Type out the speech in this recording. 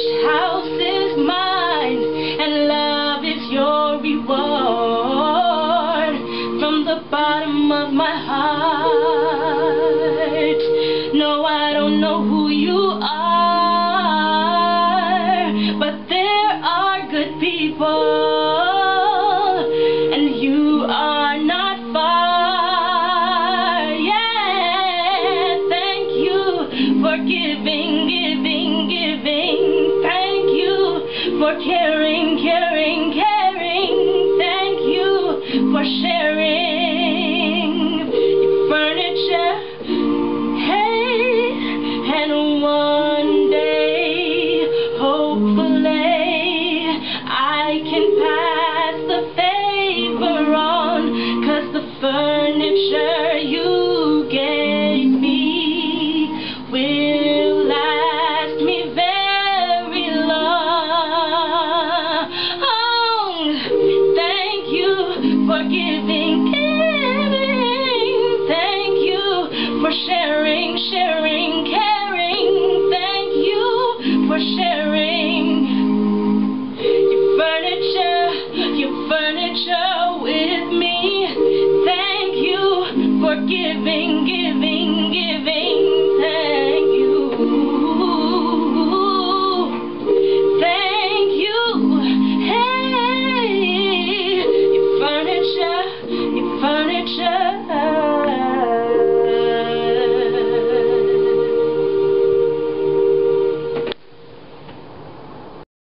This house is mine, and love is your reward. From the bottom of my heart. No, I don't know who you are, but there are good people, and you are not far. Yeah, thank you for giving. for caring, caring, caring. Thank you for sharing your furniture. Hey, and one day, hopefully, I can pass the favor on, cause the furniture. your furniture.